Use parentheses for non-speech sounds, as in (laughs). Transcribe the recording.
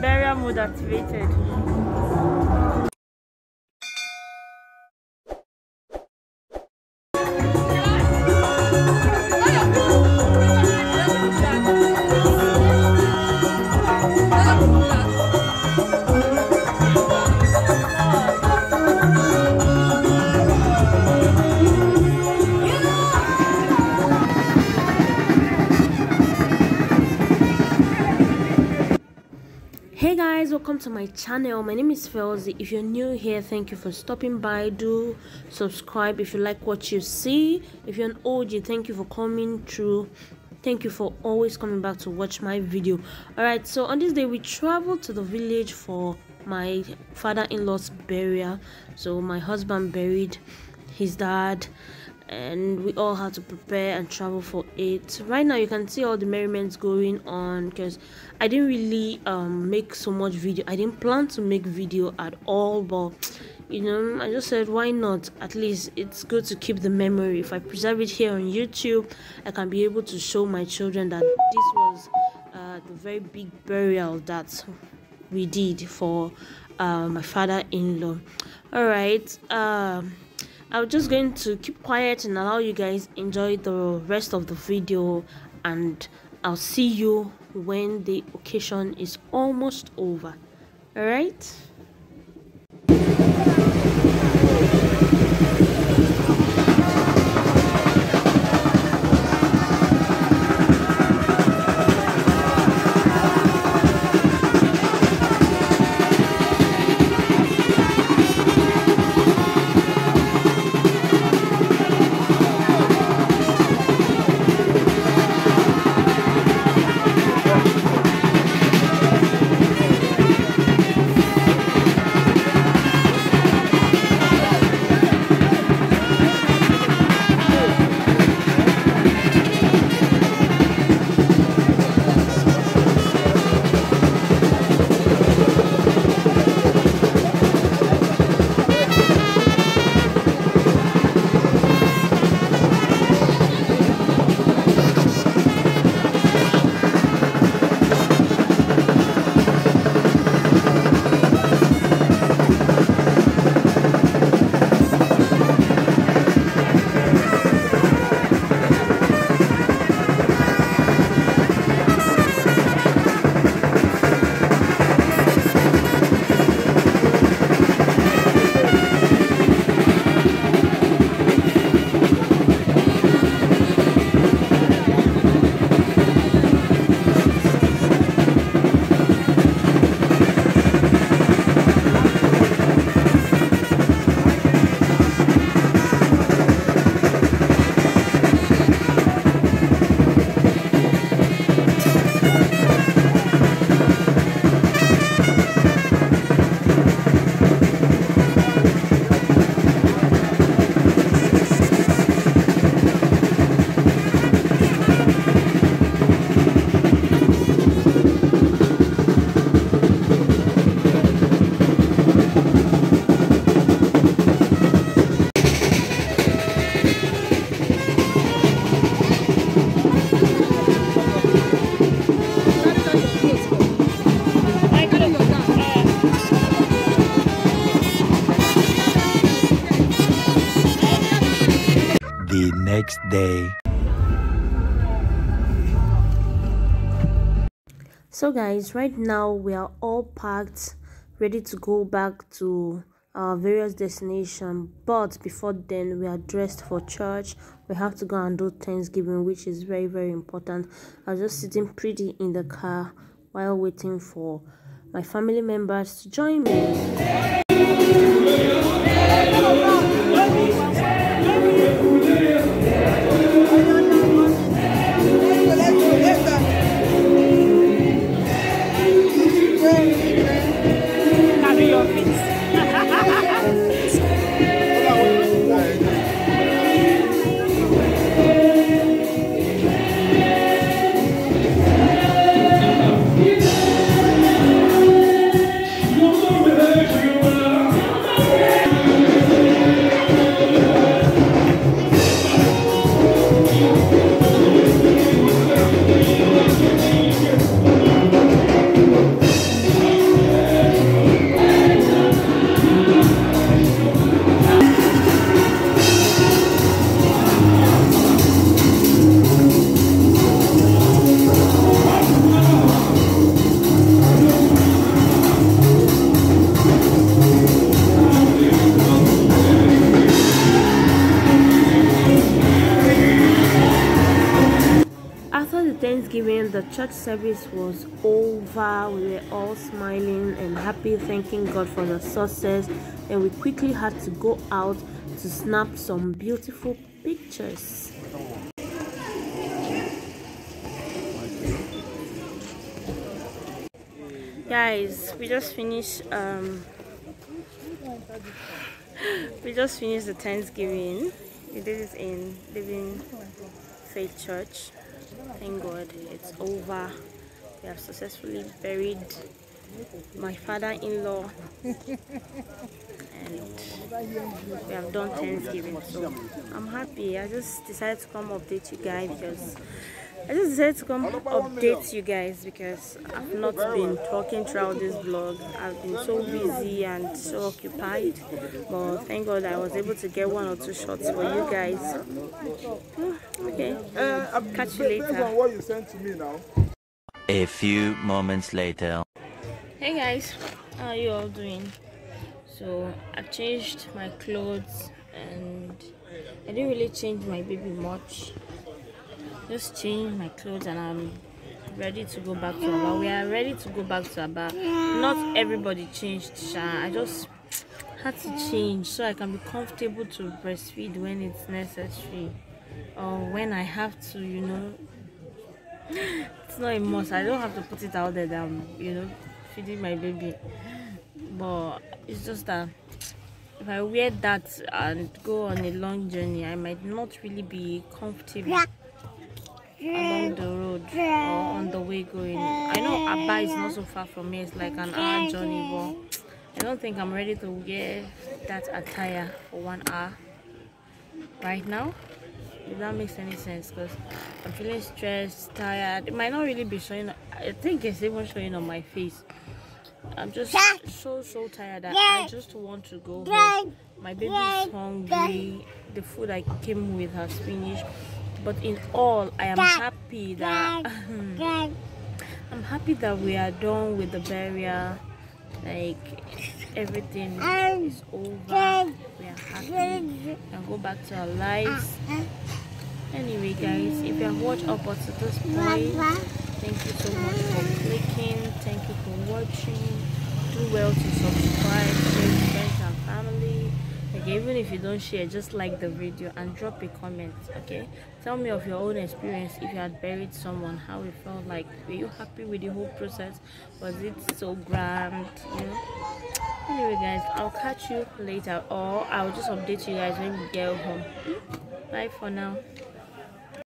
Burial mode activated. Guys welcome to my channel. My name is Felzy. If you're new here thank you for stopping by. Do subscribe if you like what you see. If you're an OG thank you for coming through. Thank you for always coming back to watch my video. All right so on this day we traveled to the village for my father-in-law's burial. So my husband buried his dad and we all had to prepare and travel for it. Right now you can see all the merriments going on because i didn't really um, make so much video. I didn't plan to make video at all but you know i just said why not? At least it's good to keep the memory. If i preserve it here on youtube i can be able to show my children that this was uh, the very big burial that we did for uh, my father-in-law. All right um I'm just going to keep quiet and allow you guys enjoy the rest of the video and I'll see you when the occasion is almost over. Alright? the next day. So guys, right now we are all packed, ready to go back to our various destination. But before then we are dressed for church. We have to go and do thanksgiving which is very very important. I was just sitting pretty in the car while waiting for my family members to join me that service was over. We were all smiling and happy thanking god for the success. And we quickly had to go out to snap some beautiful pictures. Guys we just finished um (laughs) we just finished the thanksgiving. This in living faith church thank god it's over. We have successfully buried my father-in-law. And we have done thanksgiving so i'm happy. I just decided to come update you guys because I just decided to come update you guys because I've not been talking throughout this vlog. I've been so busy and so occupied. But thank God I was able to get one or two shots for you guys. Hmm, okay, uh, catch you later. what you sent to me now. A few moments later. Hey guys, how are you all doing? So I changed my clothes and I didn't really change my baby much just changed my clothes and I'm ready to go back to Aba. We are ready to go back to Aba. Not everybody changed, Sha. I just had to change so I can be comfortable to breastfeed when it's necessary or when I have to, you know. (laughs) It's not a must. I don't have to put it out there that I'm, you know, feeding my baby. But it's just that if I wear that and go on a long journey, I might not really be comfortable along the road or on the way going. I know Aba is not so far from me, it's like an hour journey, but I don't think I'm ready to wear that attire for one hour right now. If that makes any sense, because I'm feeling stressed, tired. It might not really be showing, I think it's even showing on my face. I'm just so so tired that I just want to go home. My baby is hungry. The food I came with has finished but in all i am happy that (laughs) hmm. i'm happy that we are done with the burial. Like everything is over. We are happy. And go back to our lives. Anyway guys if you have watched up to this point thank you so much for clicking. Thank you for watching. Do well to subscribe share with friends and family okay even if you don't share just like the video and drop a comment okay. Tell me of your own experience. If you had buried someone how it felt like. Were you happy with the whole process? Was it so grand you know? Anyway guys i'll catch you later or i'll just update you guys when we get home. Bye for now